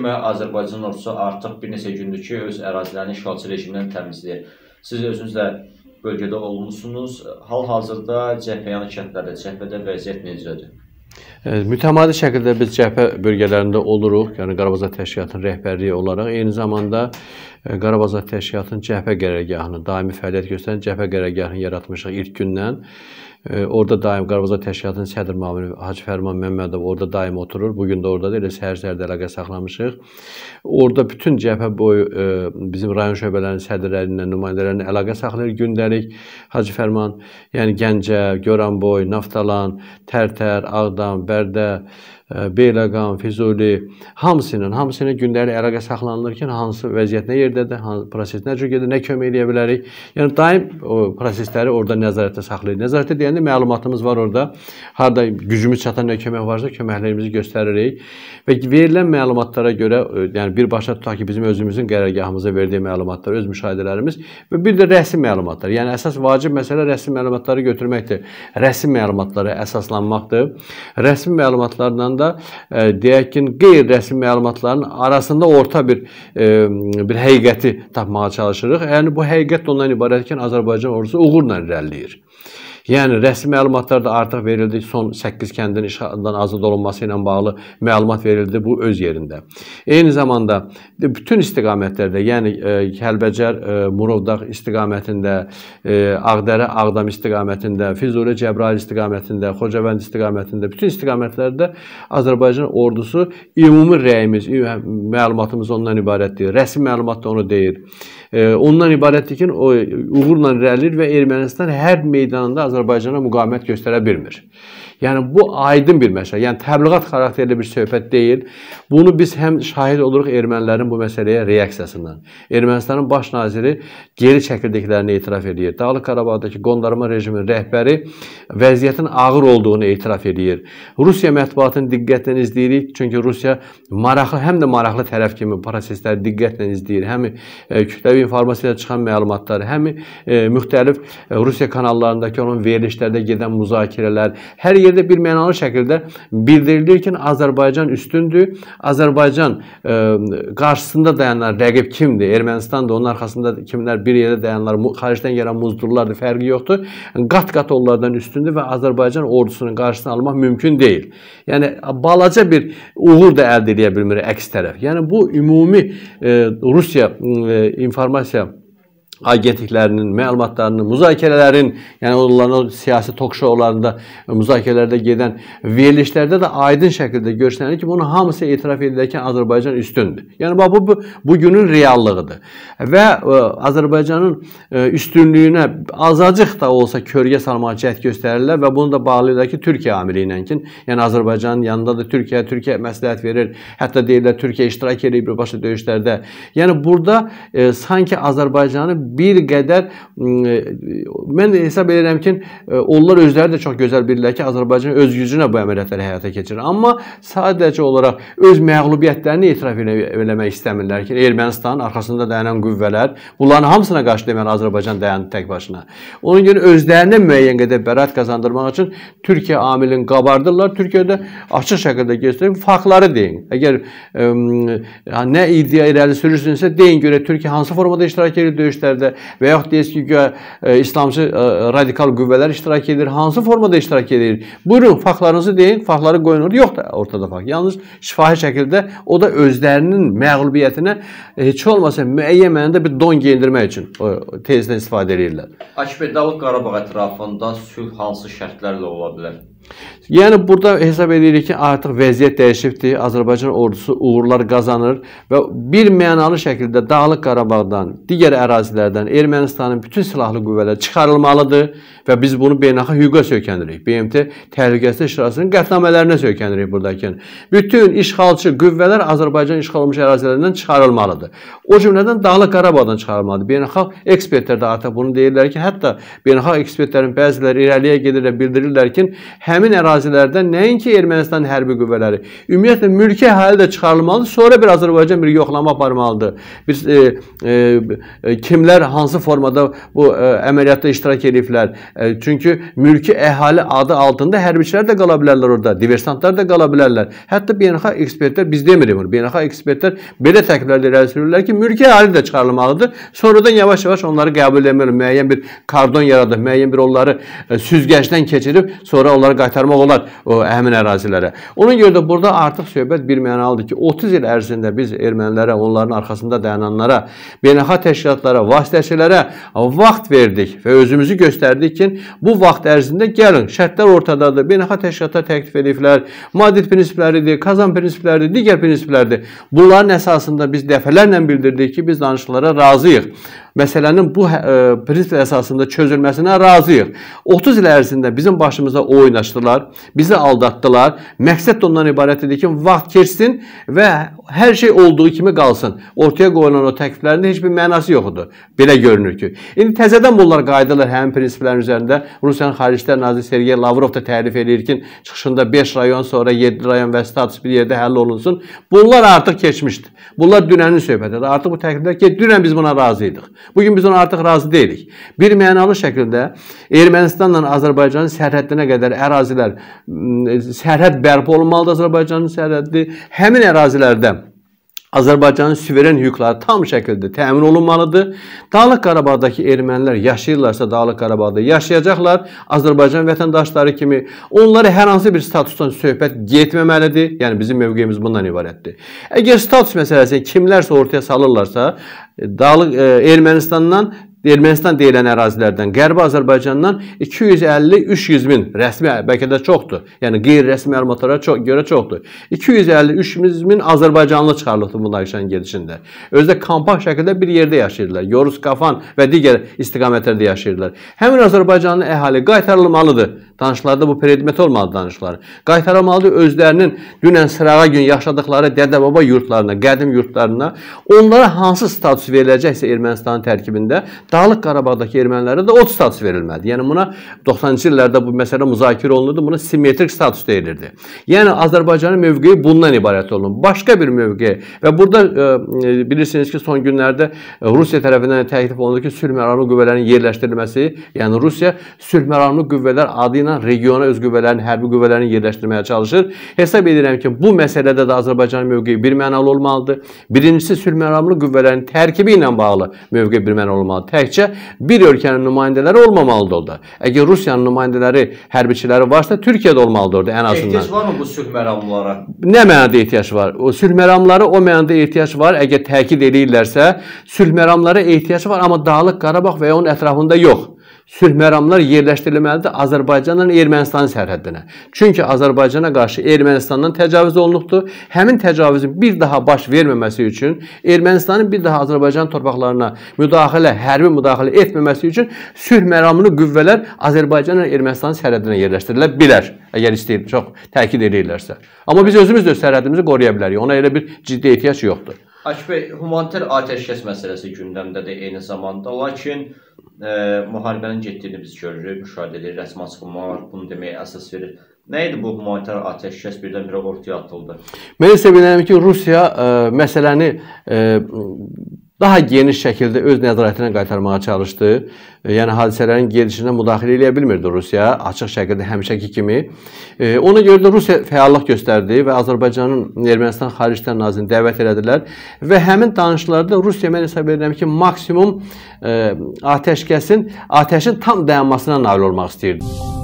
kimi Azərbaycan ordusu artıq bir neçə gündür ki, öz ərazilərini işğalçı rejimdən təmizləyir. Siz özünüz də bölgədə olmusunuz. Hal-hazırda cəbhəyanı kəndlərdə, cəbhədə vəziyyət necədir? Mütəmadi şəkildə biz cəbhə bölgələrində oluruq, yəni Qarabağ Təşkilatının rəhbərliyi olaraq eyni zamanda Qarabağ Təşkilatının cəbhə qərargahını daimi fəaliyyət göstərən cəbhə qərargahını yaratmışıq ilk gündən. Orada daim Qarabağ Təşkilatının sədr müavini Hacı Fərman Məmmədov orada daim oturur. Bu gün də ordadır. Elə səhər-səhər də əlaqə saxlamışıq. Orada bütün cəbhə boyu bizim rayon şöbələrinin sədrləri ilə, nümayəndələri ilə əlaqə saxlayır gündəlik. Hacı Fərman, yəni Gəncə, Goranboy, Naftalan, Tərtər, Ağdam, Bərdə, Beyləqan, Füzuli hamısı ilə, hamısı ilə gündəlik əlaqə saxlanılır ki, hansı vəziyyət nə yerdədir, hansı proses nə cür gedir, nə kömək edə bilərik. Yəni daim o prosesləri orada nəzarətdə saxlayır. Nəzarətdə deyəndə məlumatımız var orada. Harda gücümüz çatan nə kömək varsa, köməklərimizi göstəririk və verilən məlumatlara görə, yəni birbaşa tutaq ki, bizim özümüzün qərargahımıza verdiyi məlumatlar, öz müşahidələrimiz və bir də rəsmi məlumatlar. Yəni əsas vacib məsələ rəsmi məlumatları götürməkdir. Rəsmi məlumatlara əsaslanmaqdır. Rəsmi məlumatlarla da e, deyək ki, qeyri-rəsmi məlumatların arasında orta bir e, bir həqiqəti tapmağa çalışırıq. Yəni bu həqiqət ondan ibarətdir ki, Azərbaycan ordusu uğurla irəliləyir. Yəni rəsmi məlumatlar da artıq verildi. Son 8 kəndin işğaldan azad olunması ilə bağlı məlumat verildi bu öz yerində. Eyni zamanda bütün istiqamətlərdə, yəni e, Kəlbəcər, e, Murovdağ istiqamətində, e, Ağdərə, Ağdam istiqamətində, Füzuli, Cəbrayıl istiqamətində, Xocavənd istiqamətində, bütün istiqamətlərdə Azərbaycan ordusu ümumi rəyimiz, məlumatımız ondan ibarətdir. Rəsmi məlumat da onu deyir. Ondan ibarətdir ki, o uğurla irəliləyir və Ermənistan hər meydanında Azərbaycana müqavimət göstərə bilmir. Yəni bu aydın bir məsələ. Yəni təbliğat xarakterli bir söhbət deyil. Bunu biz həm şahid oluruq ermənilərin bu məsələyə reaksiyasından. Ermənistanın baş naziri geri çəkildiklərini etiraf edir. Dağlıq Qarabağdakı qondarma rejimin rəhbəri vəziyyətin ağır olduğunu etiraf edir. Rusiya mətbuatını diqqətlə izləyirik, çünki Rusiya maraqlı, həm də maraqlı tərəf kimi prosesləri diqqətlə izləyir. Həm e, kütləvi informasiyada çıxan məlumatlar, həm e, müxtəlif e, Rusiya kanallarındakı onun verilişlərdə gedən müzakirələr, hər yer yerdə bir mənalı şəkildə bildirilir ki, Azərbaycan üstündür. Azərbaycan e, qarşısında dayanan rəqib kimdir? Ermənistan da onun arxasında kimlər bir yerdə dayanırlar, xaricdən gələn muzdurlardır, fərqi yoxdur. Qat-qat onlardan üstündür və Azərbaycan ordusunun qarşısını almaq mümkün deyil. Yəni balaca bir uğur da əldə edə bilmir əks tərəf. Yəni bu ümumi e, Rusiya e, informasiya farmácia agentliklərinin məlumatlarının, müzakirələrin, yəni onların o siyasi tok-şoularında, müzakirələrdə gedən verilişlərdə də aydın şəkildə görsənir ki, bunun hamısı etiraf edilir ki, Azərbaycan üstündür. Yəni bax bu, bu bugünün reallığıdır. Və ə, e, Azərbaycanın ə, e, üstünlüyünə azacıq da olsa kölgə salmağa cəhd göstərirlər və bunu da bağlayırlar ki, Türkiyə amili ilə ki, yəni Azərbaycanın yanında da Türkiyə, Türkiyə məsləhət verir. Hətta deyirlər Türkiyə iştirak edir birbaşa döyüşlərdə. Yəni burada e, sanki Azərbaycanı bir qədər mən hesab edirəm ki, onlar özləri də çox gözəl bilirlər ki, Azərbaycan öz gücünə bu əməliyyatları həyata keçirir. Amma sadəcə olaraq öz məğlubiyyətlərini etiraf eləmək istəmirlər ki, Ermənistan arxasında dayanan qüvvələr, bunların hamısına qarşı deməli Azərbaycan dayandı tək başına. Ona görə özlərinə müəyyən qədər bəraət qazandırmaq üçün Türkiyə amilini qabardırlar. Türkiyədə açıq şəkildə göstərir, faktları deyin. Əgər ə, nə iddia irəli sürürsünüzsə deyin görə Türkiyə hansı formada iştirak edir döyüşlərdə döyüşlərdə və yaxud deyək ki, e, İslamçı e, radikal qüvvələr iştirak edir, hansı formada iştirak edir? Buyurun, faktlarınızı deyin, faktları qoyun orada. Yox da ortada fakt. Yalnız şifahi şəkildə o da özlərinin məğlubiyyətinə e, heç olmasa müəyyən mənada bir don geyindirmək üçün tezdən istifadə edirlər. Akbey Dağlıq Qarabağ ətrafında sülh hansı şərtlərlə ola bilər? Yəni burada hesab edirik ki, artıq vəziyyət dəyişibdir. Azərbaycan ordusu uğurlar qazanır və bir mənalı şəkildə Dağlıq Qarabağdan, digər ərazilərdən Ermənistanın bütün silahlı qüvvələri çıxarılmalıdır və biz bunu beynəlxalq hüquqa söykənirik. BMT Təhlükəsizlik Şurasının qətnamələrinə söykənirik buradakı. Bütün işğalçı qüvvələr Azərbaycan işğal olunmuş ərazilərindən çıxarılmalıdır. O cümlədən Dağlıq Qarabağdan çıxarılmalıdır. Beynəlxalq ekspertlər də artıq bunu deyirlər ki, hətta beynəlxalq ekspertlərin bəziləri irəliyə gedirlər, bildirirlər ki, həm həmin ərazilərdən nəinki Ermənistan hərbi qüvvələri, ümumiyyətlə mülki əhali də çıxarılmalıdır. Sonra bir Azərbaycan bir yoxlama aparmalıdır. Bir e, e, kimlər hansı formada bu e, əməliyyatda iştirak ediblər? E, çünki mülki əhali adı altında hərbiçilər də qala bilərlər orada, diversantlar da qala bilərlər. Hətta beynəlxalq ekspertlər biz demirik bunu. Beynəlxalq ekspertlər belə təkliflər irəli sürürlər ki, mülki əhali də çıxarılmalıdır. Sonradan yavaş-yavaş onları qəbul etmir, müəyyən bir kardon yaradıb, müəyyən bir onları e, süzgəcdən keçirib, sonra onları qaytarmaq olar o həmin ərazilərə. Ona görə də burada artıq söhbət bir mənalıdır ki, 30 il ərzində biz ermənilərə, onların arxasında dayananlara, beynəlxalq təşkilatlara, vasitəçilərə vaxt verdik və özümüzü göstərdik ki, bu vaxt ərzində gəlin, şərtlər ortadadır. Beynəlxalq təşkilatlar təklif ediblər. Madrid prinsipləridir, Kazan prinsipləridir, digər prinsiplərdir. Bunların əsasında biz dəfələrlə bildirdik ki, biz danışıqlara razıyıq məsələnin bu ə, e, prinsip əsasında çözülməsinə razıyıq. 30 il ərzində bizim başımıza oyun açdılar, bizi aldatdılar. Məqsəd ondan ibarət idi ki, vaxt keçsin və hər şey olduğu kimi qalsın. Ortaya qoyulan o təkliflərin heç bir mənası yoxdur. Belə görünür ki. İndi təzədən bunlar qayıdırlar həmin prinsiplərin üzərində. Rusiyanın Xarici İşlər naziri Sergey Lavrov da tərif edir ki, çıxışında 5 rayon, sonra 7 rayon və status bir yerdə həll olunsun. Bunlar artıq keçmişdir. Bunlar dünənin söhbətidir. Artıq bu təkliflər ki, dünən biz buna razı idik. Bu gün biz ona artıq razı deyilik. Bir mənalı şəkildə Ermənistanla Azərbaycanın sərhəddinə qədər ərazilər sərhəd bərpa olunmalıdır Azərbaycanın sərhəddi. Həmin ərazilərdə Azərbaycanın suveren hüquqları tam şəkildə təmin olunmalıdır. Dağlıq Qarabağdakı ermənilər yaşayırlarsa Dağlıq Qarabağda yaşayacaqlar. Azərbaycan vətəndaşları kimi onlara hər hansı bir statusdan söhbət getməməlidir. Yəni bizim mövqeyimiz bundan ibarətdir. Əgər status məsələsini kimlərsə ortaya salırlarsa, Dağlıq e, Ermənistandan Ermənistan deyilən ərazilərdən, Qərbi Azərbaycandan 250-300 min rəsmi, bəlkə də çoxdur. Yəni qeyri-rəsmi məlumatlara çox, görə çoxdur. 250-300 min Azərbaycanlı çıxarılıbdır münaqişənin gedişində. Özdə kompakt şəkildə bir yerdə yaşayırlar. Yoruz, Qafan və digər istiqamətlərdə yaşayırlar. Həmin Azərbaycanlı əhali qaytarılmalıdır. Danışıqlarda bu predmet olmalı danışıqlar. Qaytarılmalıdır özlərinin dünən sırağa gün yaşadıkları dədə-baba yurtlarına, qədim yurtlarına. Onlara hansı status veriləcəksə Ermənistanın tərkibində Dağlıq Qarabağdakı ermənilərə də o status verilməlidir. Yəni buna 90-cı illərdə bu məsələ müzakirə olunurdu. Buna simmetrik status deyilirdi. Yəni Azərbaycanın mövqeyi bundan ibarət olunur. Başqa bir mövqe və burada e, e, bilirsiniz ki, son günlərdə e, Rusiya tərəfindən təklif olundu ki, sülh məramlı qüvvələrin yerləşdirilməsi, yəni Rusiya sülh məramlı qüvvələr adı ilə regiona öz qüvvələrini, hərbi qüvvələrini yerləşdirməyə çalışır. Hesab edirəm ki, bu məsələdə də Azərbaycanın mövqeyi bir mənalı olmalıdır. Birincisi sülh məramlı qüvvələrin tərkibi ilə bağlı mövqe bir mənalı olmalıdır təkcə bir ölkənin nümayəndələri olmamalıdır orada. Əgər Rusiyanın nümayəndələri, hərbiçiləri varsa, Türkiyə də olmalıdır orada ən azından. Ehtiyac varmı bu sülh məramlılara? Nə mənada ehtiyac var? O sülh məramları o mənada ehtiyac var. Əgər təkid edirlərsə, sülh məramlara ehtiyac var, amma Dağlıq Qarabağ və onun ətrafında yox sülh məramlar yerləşdirilməlidir Azərbaycanla Ermənistanın sərhəddinə. Çünki Azərbaycana qarşı Ermənistandan təcavüz olunubdur. Həmin təcavüzün bir daha baş verməməsi üçün Ermənistanın bir daha Azərbaycan torpaqlarına müdaxilə, hərbi müdaxilə etməməsi üçün sülh məramlı qüvvələr Azərbaycanla Ermənistanın sərhəddinə yerləşdirilə bilər. Əgər istəyir, çox təkid edirlərsə. Amma biz özümüz də öz sərhədimizi qoruya bilərik. Ona elə bir ciddi ehtiyac yoxdur. Akif bəy, humanitar atəşkəs məsələsi gündəmdədir eyni zamanda, lakin e, müharibənin getdiyini biz görürük, müşahidə edirik, rəsmi açıqlamalar bunu deməyə əsas verir. Nə idi bu humanitar atəşkəs birdən-birə ortaya atıldı? Mən isə bilirəm ki, Rusiya ə, e, məsələni ə, e, daha geniş şəkildə öz nəzarətinə qaytarmağa çalışdı. E, yəni hadisələrin gedişinə müdaxilə edə bilmirdi Rusiya, açıq şəkildə həmişəki kimi. E, ona görə də Rusiya fəallıq göstərdi və Azərbaycanın Ermənistan Xarici İşlər Nazirini dəvət elədilər və həmin danışıqlarda Rusiya mən hesab edirəm ki, maksimum e, atəşkəsin, atəşin tam dayanmasına nail olmaq istəyirdi.